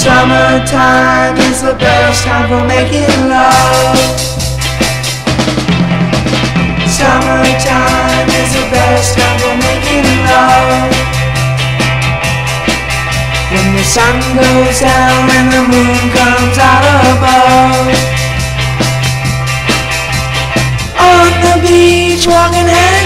Summertime is the best time for making love. Summertime is the best time for making love. When the sun goes down and the moon comes out above. On the beach, walking hand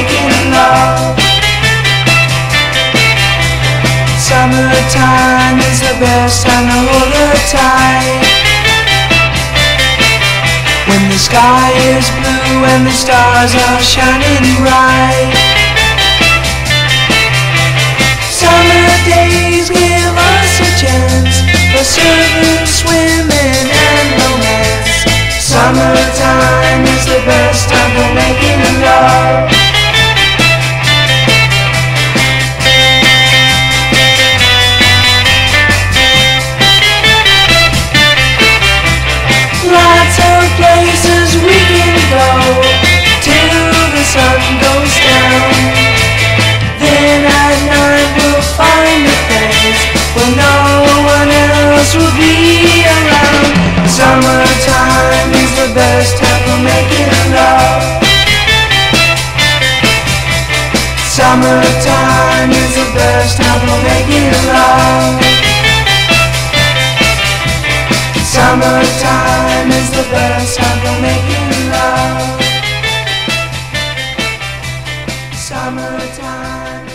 making love. Summertime is the best time of hold her tight. When the sky is blue and the stars are shining bright. Summer days give us a chance for surfing, swimming, and romance. Summertime is the best time for making Summertime is the best time for making love. Summertime is the best time for making love. Summertime.